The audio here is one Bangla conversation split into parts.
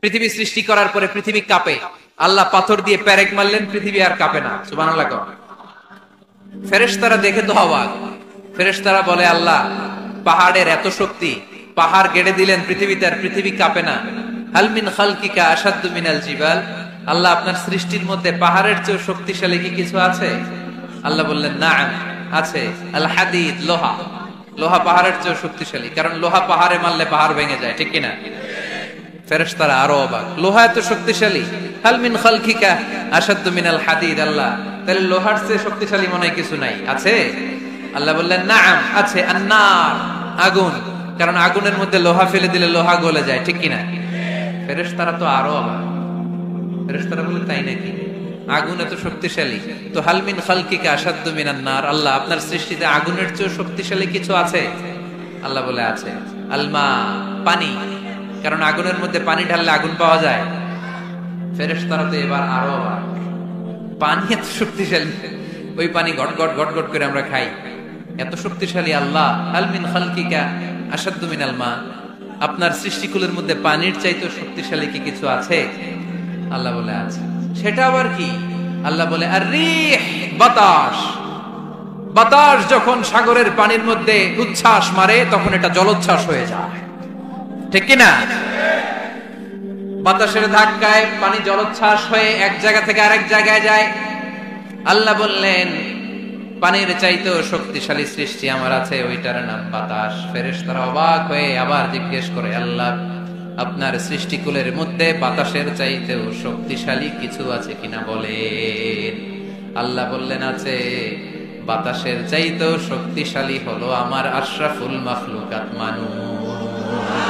পৃথিবী সৃষ্টি করার পরে পৃথিবী কাঁপে। আল্লাহ পাথর দিয়ে প্যারেক মারলেন, পৃথিবী আর কাঁপে না। কও ফেরেশতারা দেখে তো অবাক ফেরেশতারা বলে, আল্লাহ, পাহাড়ের এত শক্তি, পাহাড় গেড়ে দিলেন পৃথিবীতে আর পৃথিবী কাঁপে না। হালমিন খালকিকা আসাদ্দু মিনাল জিবাল? আল্লাহ, আপনার সৃষ্টির মধ্যে পাহাড়ের চেয়ে শক্তিশালী কি কিছু আছে? আল্লাহ বললেন না আছে। আল লোহা। লোহা পাহাড়ের চেয়ে শক্তিশালী। কারণ লোহা পাহাড়ে মারলে পাহাড় ভেঙে যায়, ঠিক কিনা? ফেরেশতারা আরও অবাক। লোহা এত শক্তিশালী। হালমিন খালকিকা আসাদ্দু মিনাল হাদিদ, আল্লাহ। তাহলে লোহার চেয়ে শক্তিশালী মনে কিছু নাই। আছে? আল্লাহ বললেন না আছে, আন্নার, আগুন। কারণ আগুনের মধ্যে লোহা ফেলে দিলে লোহা গলে যায়, ঠিক কিনা? ফেরেশতারা তো আরও অবাক। ফেরেশতারা বলে, তাই নাকি? আগুন এত শক্তিশালী। তো হালমিন খালকিকা আসাদ্দু মিনান নার, আল্লাহ, আপনার সৃষ্টিতে আগুনের চেয়ে শক্তিশালী কিছু আছে? আল্লাহ বলে, আছে। আলমা, পানি। কারণ আগুনের মধ্যে পানি ঢাললে আগুন পাওয়া যায়। ফেরেশতারা তো এবার আরও পানি এত শক্তিশালী। ওই পানি গট গট গট গট করে আমরা খাই। এত শক্তিশালী আল্লাহ। আলমিন খালকিকা আসাদ্দু মিনাল মা। আপনার সৃষ্টিকুলের মধ্যে পানির চাইতে শক্তিশালী কি কিছু আছে? আল্লাহ বলে, আছে। সেটা আবার কি? আল্লাহ বলে আর বাতাস। বাতাস যখন সাগরের পানির মধ্যে উচ্ছ্বাস মারে, তখন এটা জলোচ্ছ্বাস হয়ে যায়। ঠিক কিনা? বাতাসের ধাক্কায় পানি জলোচ্ছ্বাস হয়ে এক জায়গা থেকে আরেক জায়গায় যায়। আল্লাহ বললেন, পানির চাইতেও শক্তিশালী সৃষ্টি আমার আছে, ওইটার নাম বাতাস। ফেরেশ তারা অবাক হয়ে আবার জিজ্ঞেস করে, আল্লাহ, আপনার সৃষ্টিকুলের মধ্যে বাতাসের চাইতেও শক্তিশালী কিছু আছে কিনা বলেন? আল্লাহ বললেন, আছে। বাতাসের চাইতেও শক্তিশালী হলো আমার আশরাফুল মাখলুকাত মানুষ।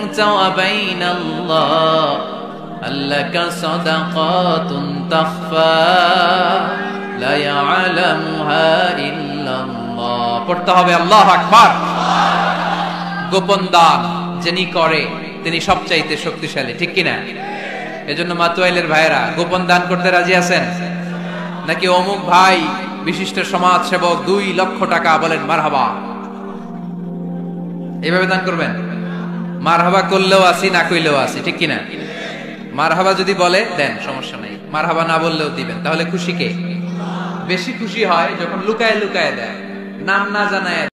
ওয়া বাইনাল্লাহ لك صدقات تخفى لا يعلمها إلا الله পড়তে হবে আল্লাহ আকবার গোপন দান যিনি করে তিনি সবচাইতে শক্তিশালী ঠিক কিনা এজন্য মাতুয়াইলের ভাইরা গোপন দান করতে রাজি আছেন নাকি অমুক ভাই বিশিষ্ট সমাজ সেবক দুই লক্ষ টাকা বলেন মারহাবা এইভাবে দান করবেন মারহাবা করলেও আসি, না কইলেও আসি, ঠিক কিনা? মারহাবা যদি বলে, দেন, সমস্যা নাই। মারহাবা না বললেও দিবেন। তাহলে খুশি কে? বেশি খুশি হয় যখন লুকায় লুকায় দেয়, নাম না জানায়